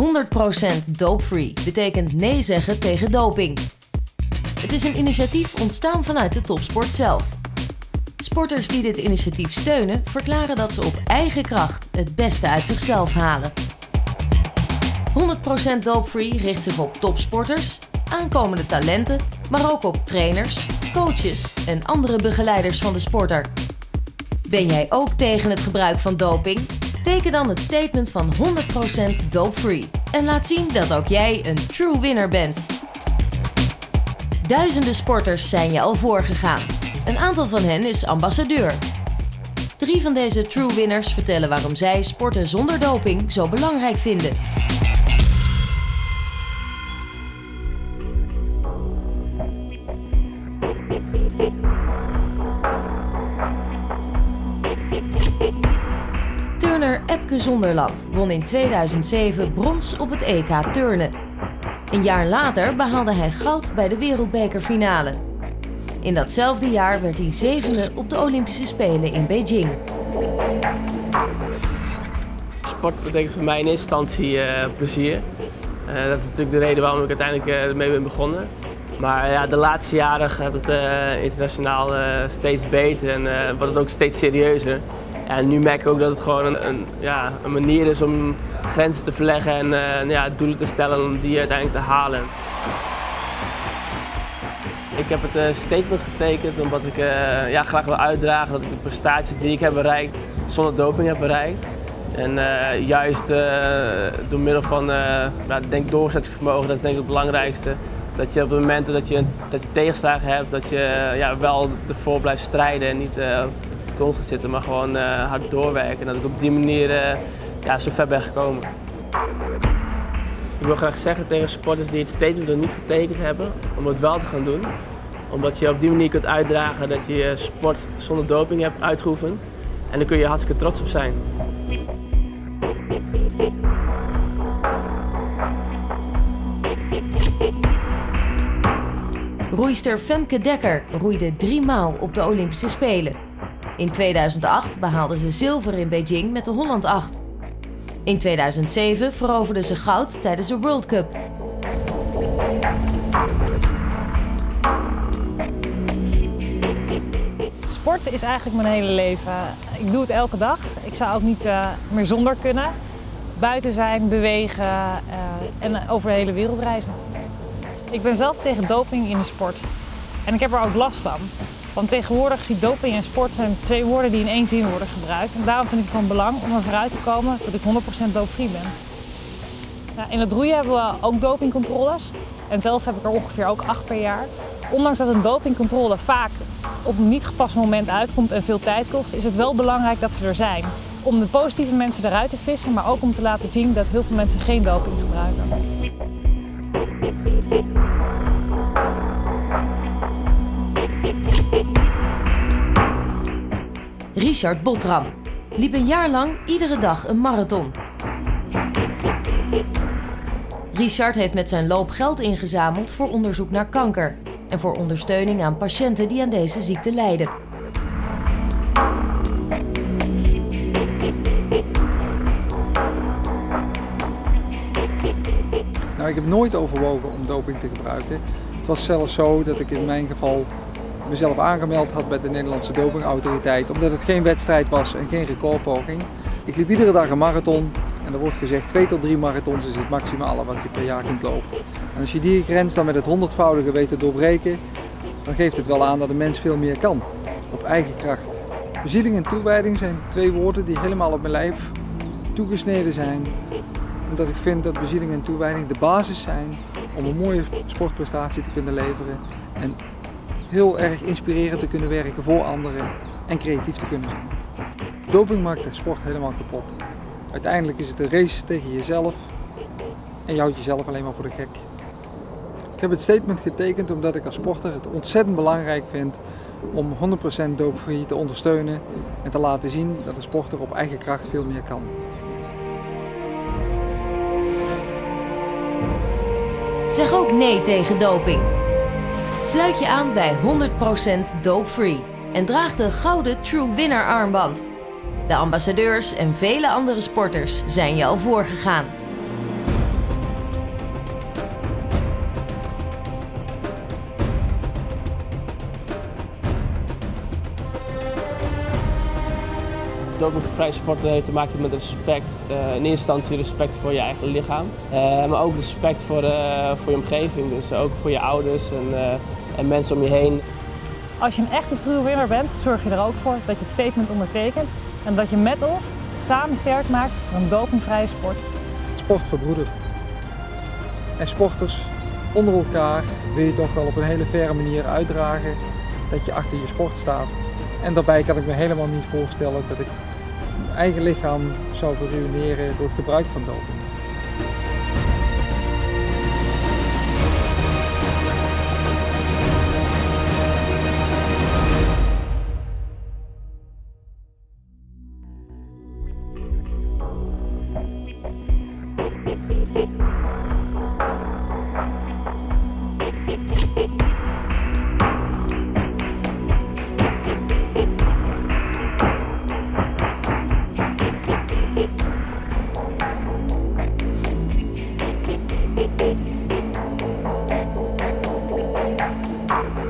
100% dope-free betekent nee zeggen tegen doping. Het is een initiatief ontstaan vanuit de topsport zelf. Sporters die dit initiatief steunen verklaren dat ze op eigen kracht het beste uit zichzelf halen. 100% dope-free richt zich op topsporters, aankomende talenten, maar ook op trainers, coaches en andere begeleiders van de sporter. Ben jij ook tegen het gebruik van doping? Teken dan het statement van 100% dope-free en laat zien dat ook jij een true winner bent. Duizenden sporters zijn je al voorgegaan. Een aantal van hen is ambassadeur. Drie van deze true winners vertellen waarom zij sporten zonder doping zo belangrijk vinden. Turner Epke Zonderland won in 2007 brons op het EK turnen. Een jaar later behaalde hij goud bij de wereldbekerfinale. In datzelfde jaar werd hij zevende op de Olympische Spelen in Beijing. Sport betekent voor mij in eerste instantie uh, plezier. Uh, dat is natuurlijk de reden waarom ik uiteindelijk uh, ermee ben begonnen. Maar ja, de laatste jaren gaat het internationaal steeds beter en wordt het ook steeds serieuzer. En nu merk ik ook dat het gewoon een, een ja, een manier is om grenzen te verleggen en uh, ja, doelen te stellen om die uiteindelijk te halen. Ik heb het uh, statement getekend omdat ik uh, ja, graag wil uitdragen dat ik de prestaties die ik heb bereikt zonder doping heb bereikt. En juist door middel van nou, denk doorzettingsvermogen, dat is denk ik het belangrijkste. Dat je op de momenten dat je, dat je tegenslagen hebt, dat je ja, wel ervoor blijft strijden en niet gaat zitten, maar gewoon uh, hard doorwerken. En dat ik op die manier uh, ja, zo ver ben gekomen. Ik wil graag zeggen tegen sporters die het statement nog niet getekend hebben, om het wel te gaan doen. Omdat je op die manier kunt uitdragen dat je sport zonder doping hebt uitgeoefend. En daar kun je hartstikke trots op zijn. Roeister Femke Dekker roeide drie maal op de Olympische Spelen. In 2008 behaalde ze zilver in Beijing met de Holland 8. In 2007 veroverde ze goud tijdens de World Cup. Sport is eigenlijk mijn hele leven. Ik doe het elke dag. Ik zou ook niet uh, meer zonder kunnen. Buiten zijn, bewegen uh, en over de hele wereld reizen. Ik ben zelf tegen doping in de sport. En ik heb er ook last van. Want tegenwoordig zie doping en sport zijn twee woorden die in één zin worden gebruikt. En daarom vind ik het van belang om er vooruit te komen dat ik 100% doopvrij ben. Ja, in het roeien hebben we ook dopingcontroles. En zelf heb ik er ongeveer ook acht per jaar. Ondanks dat een dopingcontrole vaak op een niet gepast moment uitkomt en veel tijd kost, is het wel belangrijk dat ze er zijn. Om de positieve mensen eruit te vissen, maar ook om te laten zien dat heel veel mensen geen doping gebruiken. Richard Botram liep een jaar lang iedere dag een marathon. Richard heeft met zijn loop geld ingezameld voor onderzoek naar kanker en voor ondersteuning aan patiënten die aan deze ziekte lijden. Nou, ik heb nooit overwogen om doping te gebruiken. Het was zelfs zo dat ik in mijn geval mezelf aangemeld had bij de Nederlandse dopingautoriteit, omdat het geen wedstrijd was en geen recordpoging. Ik liep iedere dag een marathon en er wordt gezegd 2 tot 3 marathons is het maximale wat je per jaar kunt lopen. En als je die grens dan met het honderdvoudige weet te doorbreken, dan geeft het wel aan dat een mens veel meer kan, op eigen kracht. Bezieling en toewijding zijn twee woorden die helemaal op mijn lijf toegesneden zijn. Omdat ik vind dat bezieling en toewijding de basis zijn om een mooie sportprestatie te kunnen leveren. En heel erg inspirerend te kunnen werken voor anderen en creatief te kunnen zijn. Doping maakt de sport helemaal kapot. Uiteindelijk is het een race tegen jezelf en je houdt jezelf alleen maar voor de gek. Ik heb het statement getekend omdat ik als sporter het ontzettend belangrijk vind om 100% doopvrij te ondersteunen en te laten zien dat een sporter op eigen kracht veel meer kan. Zeg ook nee tegen doping. Sluit je aan bij 100% Dope Free en draag de gouden True Winner armband. De ambassadeurs en vele andere sporters zijn je al voorgegaan. Dopingvrij sporten heeft te maken met respect. in eerste instantie respect voor je eigen lichaam, maar ook respect voor, voor je omgeving. Dus ook voor je ouders en, en mensen om je heen. Als je een echte true winner bent, zorg je er ook voor dat je het statement ondertekent en dat je met ons samen sterk maakt voor een dopingvrije sport. Sport verbroedert. En sporters onder elkaar wil je toch wel op een hele faire manier uitdragen dat je achter je sport staat. En daarbij kan ik me helemaal niet voorstellen dat ik eigen lichaam zou verruineren door het gebruik van doping. Yeah.